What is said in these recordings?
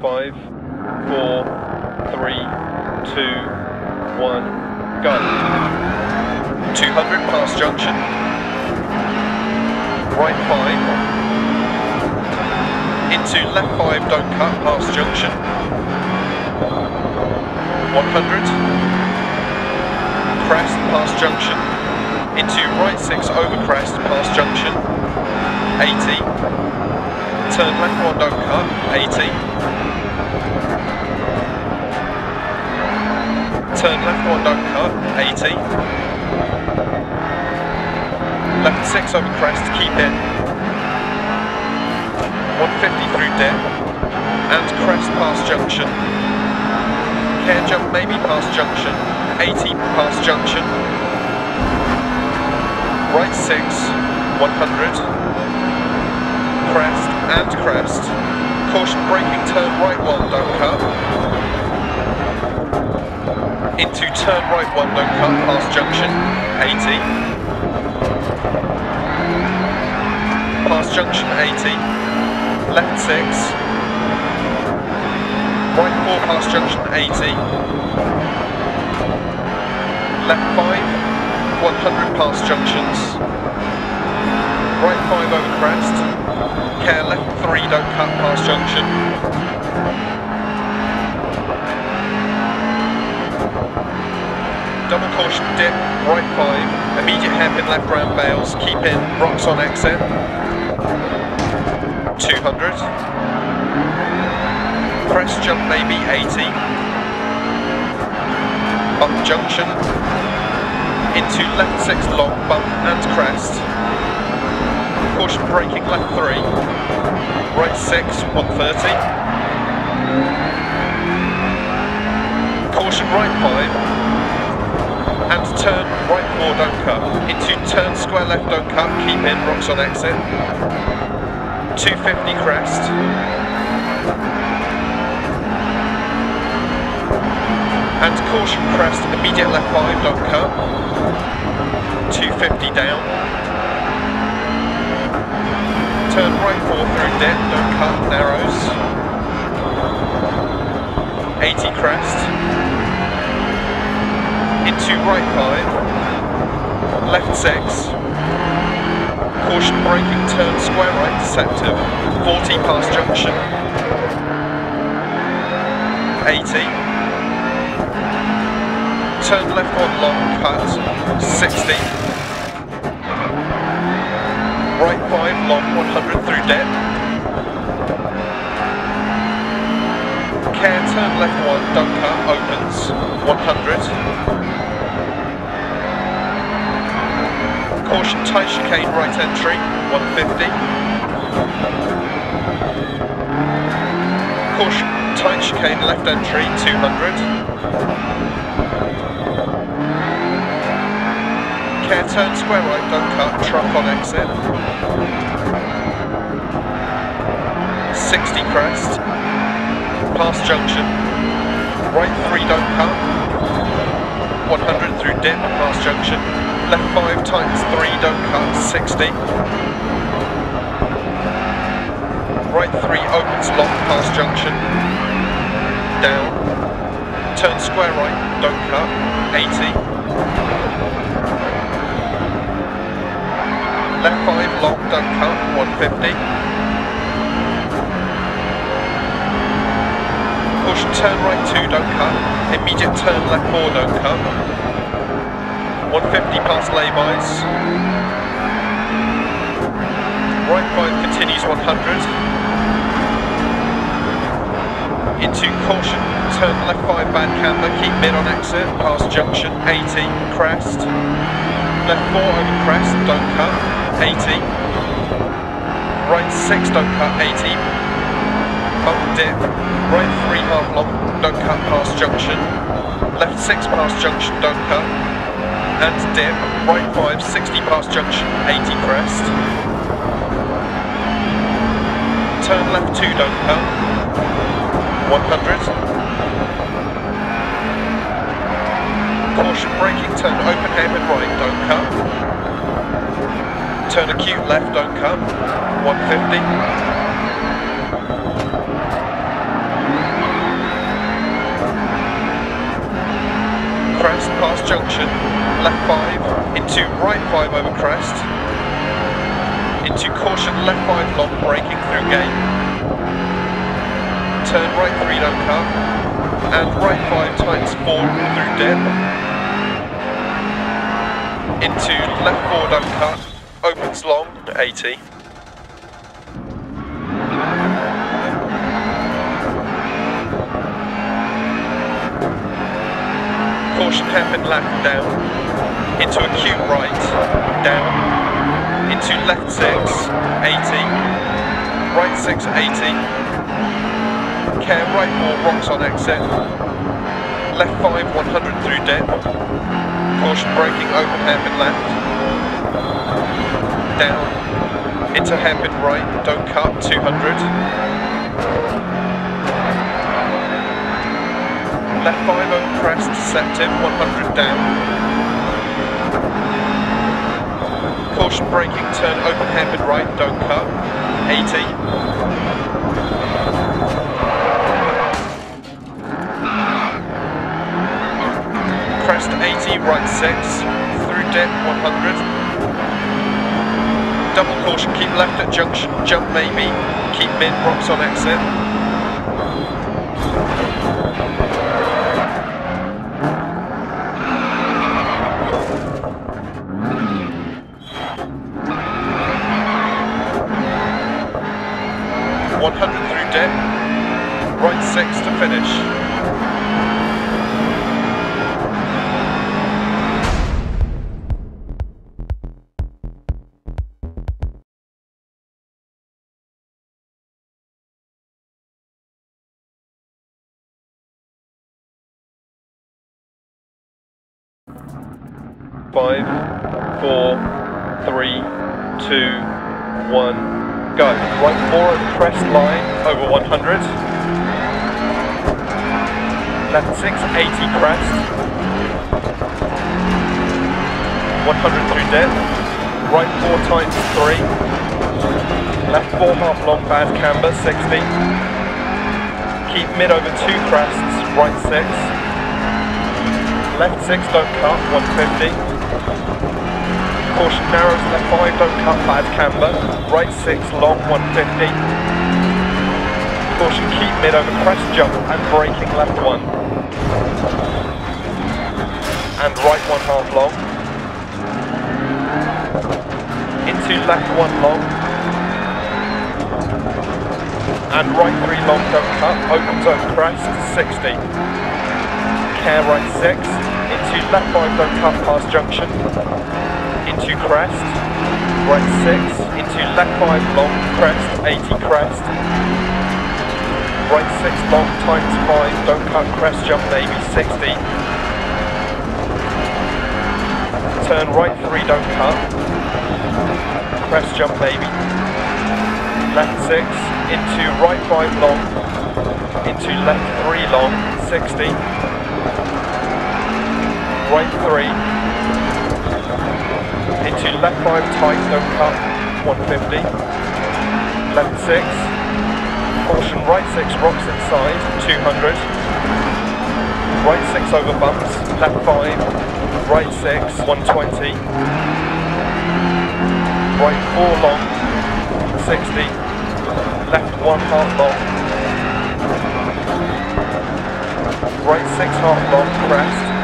Five, four, three, two, one, go. 200 past junction. Right five. Into left five, don't cut, past junction. 100. Crest, past junction. Into right six, over crest, past junction. 80. Turn left one, don't cut, 80. Turn left one, don't cut, 80. Left 6 over crest, keep in. 150 through dip. And crest past junction. Care jump maybe past junction. 80 past junction. Right 6, 100. Crest and crest. Caution braking turn right 1, don't cut. Into turn right 1, don't cut, past junction. 80. past junction 80, left 6, right 4 past junction 80, left 5, 100 past junctions, right 5 over crest, care left 3 don't cut past junction, double caution dip, right 5, immediate hairpin left round bales, keep in, rocks on exit, 200. Crest jump maybe 80. Bump junction. Into left 6 long bump and crest. Caution braking left 3. Right 6, 130. Caution right 5 and turn right 4 don't cut. Into turn square left don't cut, keep in, rocks on exit. 250 crest. And caution crest, immediate left 5 don't cut. 250 down. Turn right 4 through dip, don't cut, narrows. 80 crest. Into right 5, left 6, caution braking, turn square right, deceptive, 40 past junction, 80, turn left one long, cut, 60, right 5 long, 100 through dip, care turn left one, cut, opens, 100, Caution tight chicane right entry, 150. Caution tight chicane left entry, 200. Care turn square right, don't cut, truck on exit. 60 crest. Past junction. Right 3 don't cut. 100 through dip, past junction left 5 times 3, don't cut, 60. Right 3 opens long past junction, down. Turn square right, don't cut, 80. Left 5 long, don't cut, 150. Push turn right 2, don't cut. Immediate turn left 4, don't cut. 150 past laybys. Right 5 continues 100. Into caution, turn left 5 bad camber, keep mid on exit, past junction, 80, crest. Left 4 over crest, don't cut, 80. Right 6, don't cut, 80. Bump dip, right 3 half long, don't cut past junction. Left 6 past junction, don't cut and dip, right 5, 60 past junction, 80 crest. Turn left 2, don't cut. 100. Caution braking, turn open hairpin right, don't cut. Turn acute left, don't cut. 150. Past junction, left 5, into right 5 over crest, into caution left 5 long, braking through gate, turn right 3 don't cut, and right 5 times 4 through dip, into left 4 don't cut, opens long, 80. Caution hairpin left down, into acute right, down, into left 6, 80, right 6, 80, care right 4, rocks on exit, left 5, 100 through dip, caution braking, open hairpin left, down, into hairpin right, don't cut, 200, left 5 over crest, septim, 100 down. Caution braking, turn open hairpin right, don't cut, 80. Crest 80, right 6, through dip 100. Double caution, keep left at junction, jump maybe, keep mid, rocks on exit. Five, four, three, two, one, go. Right four over crest line over 100 left 6, 80 crest, 100 through dip, right 4 times 3, left 4 half long bad camber, 60, keep mid over 2 crests, right 6, left 6 don't cut, 150, caution narrows, left 5 don't cut, bad camber, right 6 long, 150, caution keep mid over crest jump and braking left one. And right one half long, into left one long, and right three long don't cut, open zone crest, 60, right six, into left five don't cut past junction, into crest, right six, into left five long crest, 80 crest, right six long times five, don't cut crest jump maybe 60, turn right three, don't cut. Crest jump baby. Left six, into right five long, into left three long, 60. Right three, into left five tight, don't cut, 150. Left six, caution right six, rocks inside, 200. Right six over bumps, left five, right 6, 120, right 4 long, 60, left 1 half long, right 6 half long, crest,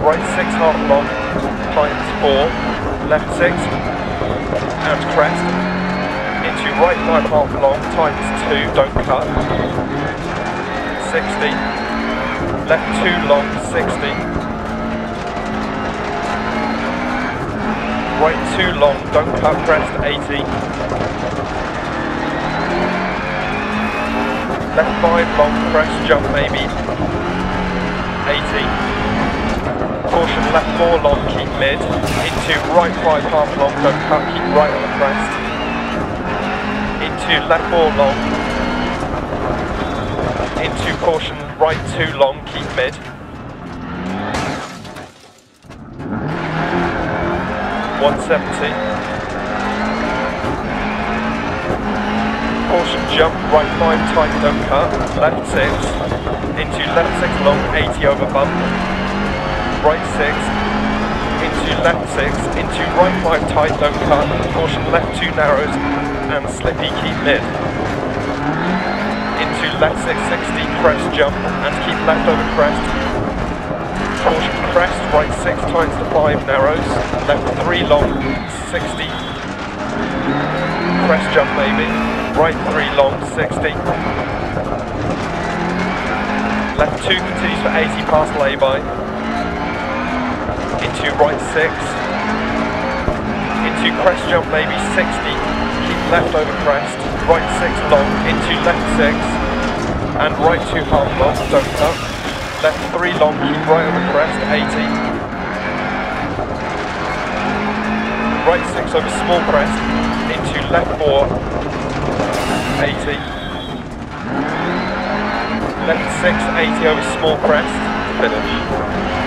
right 6 half long, times 4, left 6, and crest, into right 5 half long, times 2, don't cut, 60, left 2 long, 60, right too long, don't cut crest 80. Left 5 long, crest jump maybe, 80. Caution left 4 long, keep mid, into right 5 half long, don't cut, keep right on the crest. Into left 4 long, into caution right 2 long, keep mid. one seventy, Caution jump, right 5 tight don't cut, left 6, into left 6 long, 80 over bump. Right 6, into left 6, into right 5 tight, don't cut, caution left 2 narrows, and slippy, keep mid. Into left 660, crest jump, and keep left over crest. Caution crest, right 6 times to 5 narrows, left 3 long, 60. Crest jump maybe, right 3 long, 60. Left 2 continues for 80 past lay-by. Into right 6. Into crest jump maybe 60. Keep left over crest. Right 6 long. Into left 6. And right 2 half long. Don't cut. Left 3 long. Keep right over crest. 80. Right 6 over small crest. Into left 4. 80 left 6, 80 over small crest, finish.